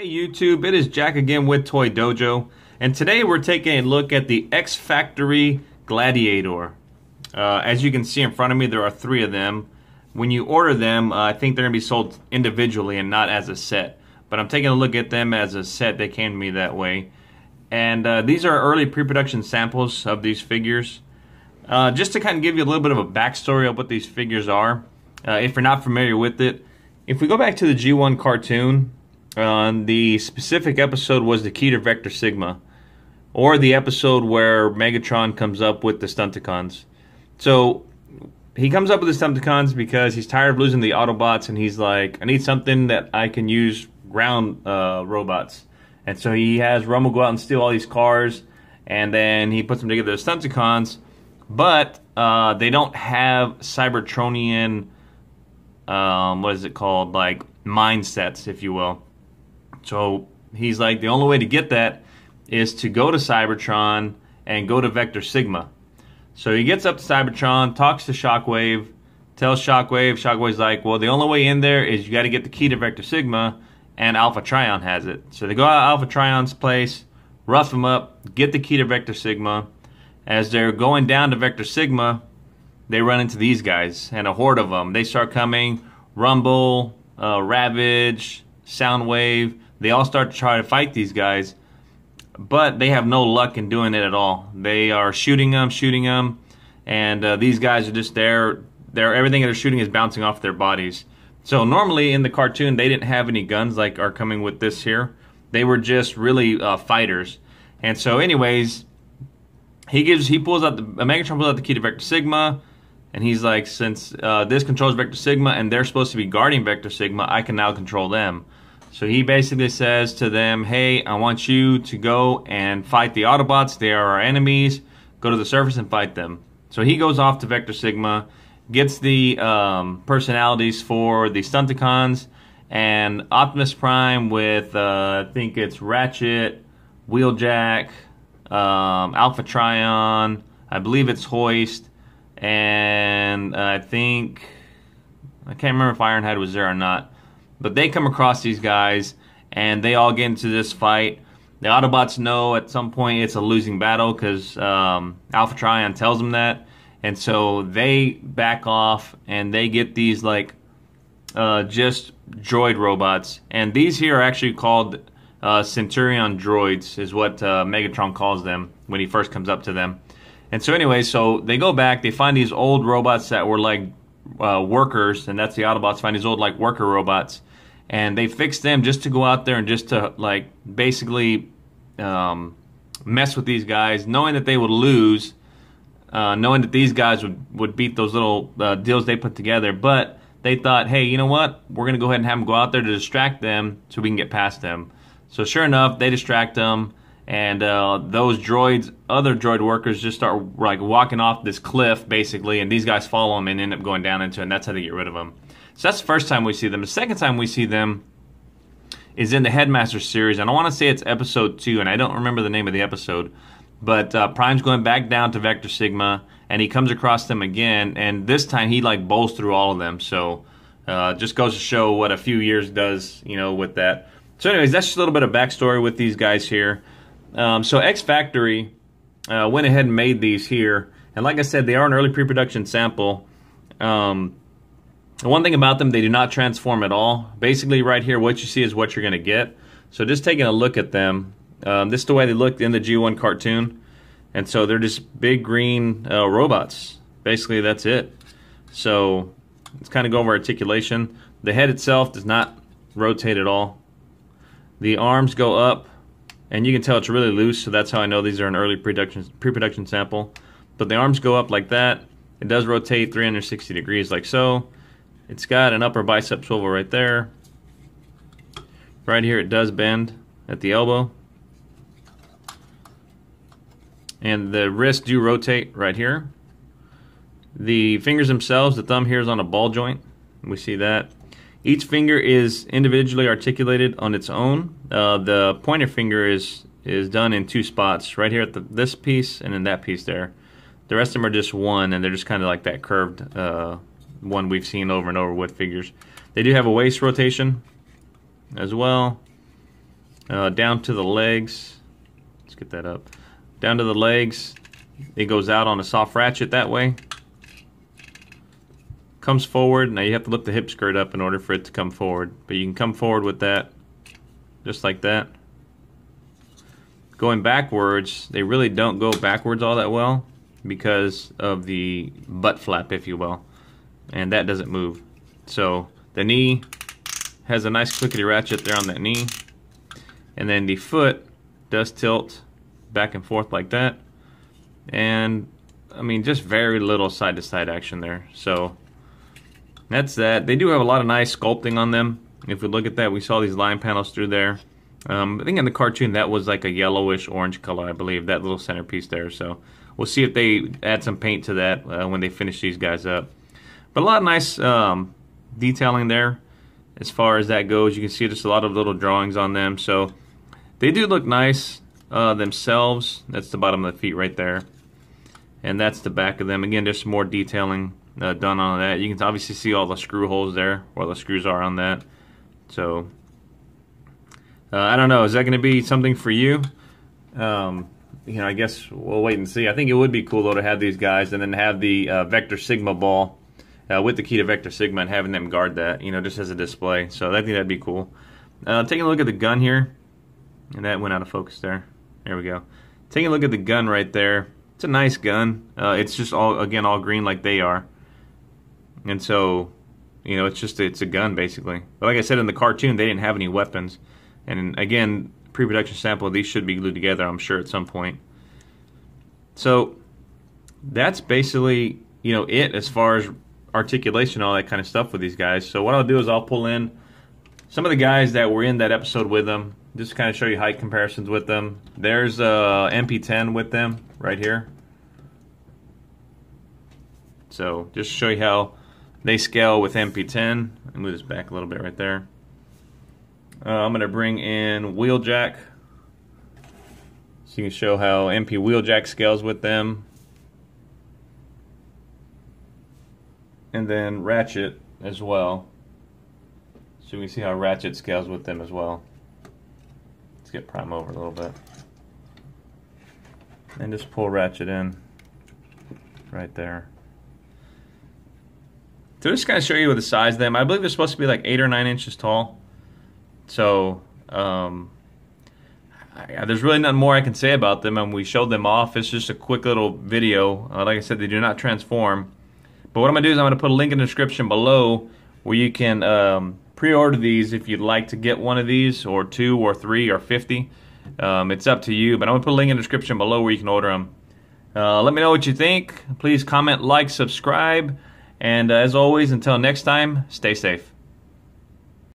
Hey YouTube, it is Jack again with Toy Dojo, and today we're taking a look at the Ex-Factory Gladiator. Uh, as you can see in front of me, there are three of them. When you order them, uh, I think they're going to be sold individually and not as a set. But I'm taking a look at them as a set. They came to me that way. And uh, these are early pre-production samples of these figures. Uh, just to kind of give you a little bit of a backstory of what these figures are, uh, if you're not familiar with it, if we go back to the G1 cartoon, uh, the specific episode was the key to Vector Sigma, or the episode where Megatron comes up with the Stunticons. So he comes up with the Stunticons because he's tired of losing the Autobots, and he's like, I need something that I can use ground uh, robots. And so he has Rumble go out and steal all these cars, and then he puts them together as Stunticons, but uh, they don't have Cybertronian, um, what is it called, like mindsets, if you will. So he's like, the only way to get that is to go to Cybertron and go to Vector Sigma. So he gets up to Cybertron, talks to Shockwave, tells Shockwave. Shockwave's like, well, the only way in there is you got to get the key to Vector Sigma, and Alpha Trion has it. So they go out Alpha Trion's place, rough him up, get the key to Vector Sigma. As they're going down to Vector Sigma, they run into these guys and a horde of them. They start coming, Rumble, uh, Ravage, Soundwave. They all start to try to fight these guys, but they have no luck in doing it at all. They are shooting them, shooting them, and uh, these guys are just there. They're everything they're shooting is bouncing off their bodies. So normally in the cartoon they didn't have any guns like are coming with this here. They were just really uh, fighters. And so, anyways, he gives he pulls out the Megatron pulls out the key to Vector Sigma, and he's like, since uh, this controls Vector Sigma and they're supposed to be guarding Vector Sigma, I can now control them. So he basically says to them, hey, I want you to go and fight the Autobots. They are our enemies. Go to the surface and fight them. So he goes off to Vector Sigma, gets the um, personalities for the Stunticons, and Optimus Prime with, uh, I think it's Ratchet, Wheeljack, um, Alpha Trion, I believe it's Hoist, and uh, I think, I can't remember if Ironhide was there or not. But they come across these guys, and they all get into this fight. The Autobots know at some point it's a losing battle because um, Alpha Trion tells them that, and so they back off and they get these like uh, just droid robots, and these here are actually called uh, Centurion droids, is what uh, Megatron calls them when he first comes up to them. And so, anyway, so they go back, they find these old robots that were like uh, workers, and that's the Autobots find these old like worker robots, and they fixed them just to go out there and just to like basically um, mess with these guys, knowing that they would lose, uh, knowing that these guys would would beat those little uh, deals they put together, but they thought, hey, you know what? We're gonna go ahead and have them go out there to distract them so we can get past them. So sure enough, they distract them, and uh, those droids, other droid workers, just start like walking off this cliff basically, and these guys follow them and end up going down into it. And that's how they get rid of them. So that's the first time we see them. The second time we see them is in the Headmaster series, and I want to say it's episode two, and I don't remember the name of the episode. But uh, Prime's going back down to Vector Sigma, and he comes across them again, and this time he like bowls through all of them. So uh, just goes to show what a few years does, you know, with that. So, anyways, that's just a little bit of backstory with these guys here. Um, so Ex-Factory uh, went ahead and made these here, and like I said, they are an early pre-production sample. Um, the one thing about them, they do not transform at all. Basically, right here, what you see is what you're going to get. So just taking a look at them, um, this is the way they looked in the G1 cartoon. And so they're just big green uh, robots. Basically, that's it. So let's kind of go over articulation. The head itself does not rotate at all. The arms go up, and you can tell it's really loose, so that's how I know these are an early pre-production pre-production sample. But the arms go up like that. It does rotate 360 degrees like so. It's got an upper bicep swivel right there. Right here it does bend at the elbow. And the wrists do rotate right here. The fingers themselves, the thumb here is on a ball joint. We see that. Each finger is individually articulated on its own. Uh, the pointer finger is is done in two spots, right here at the, this piece and in that piece there. The rest of them are just one, and they're just kind of like that curved uh, one we've seen over and over with figures. They do have a waist rotation as well. uh, down to the legs. Let's get that up. Down to the legs. It goes out on a soft ratchet that way. Comes forward. Now you have to lift the hip skirt up in order for it to come forward. But you can come forward with that. Just like that. Going backwards, they really don't go backwards all that well because of the butt flap, if you will. And that doesn't move. So the knee has a nice clickety ratchet there on that knee. And then the foot does tilt back and forth like that. And I mean, just very little side to side action there. So that's that. They do have a lot of nice sculpting on them. If we look at that, we saw these line panels through there. Um, I think in the cartoon that was like a yellowish orange color, I believe, that little centerpiece there. So we'll see if they add some paint to that uh, when they finish these guys up. But a lot of nice um, detailing there as far as that goes. You can see just a lot of little drawings on them. So they do look nice uh, themselves. That's the bottom of the feet right there. And that's the back of them. Again, there's some more detailing uh, done on that. You can obviously see all the screw holes there, where the screws are on that. So, uh, I don't know. Is that going to be something for you? Um, you know, I guess we'll wait and see. I think it would be cool, though, to have these guys and then have the uh, Vector Sigma ball uh, with the key to Vector Sigma and having them guard that, you know, just as a display. So I think that'd be cool. Uh, taking a look at the gun here, and that went out of focus there. There we go. Taking a look at the gun right there. It's a nice gun. Uh, it's just all again all green like they are, and so you know it's just it's a gun basically. But like I said in the cartoon, they didn't have any weapons, and again, pre-production sample these should be glued together. I'm sure at some point. So that's basically you know it as far as articulation, all that kind of stuff with these guys. So what I'll do is I'll pull in some of the guys that were in that episode with them, just kind of show you height comparisons with them. There's uh, MP10 with them right here. So just show you how they scale with MP10. Let me move this back a little bit right there. Uh, I'm going to bring in Wheeljack. So you can show how MP Wheeljack scales with them. And then Ratchet as well. So we see how Ratchet scales with them as well. Let's get Prime over a little bit. And just pull Ratchet in right there. To just kind of show you the size of them, I believe they're supposed to be like 8 or 9 inches tall. So, um, I, there's really nothing more I can say about them, and we showed them off. It's just a quick little video. Uh, like I said, they do not transform. But what I'm going to do is I'm going to put a link in the description below where you can um, pre-order these if you'd like to get one of these or two or three or 50. Um, it's up to you, but I'm going to put a link in the description below where you can order them. Uh, let me know what you think. Please comment, like, subscribe. And uh, as always, until next time, stay safe.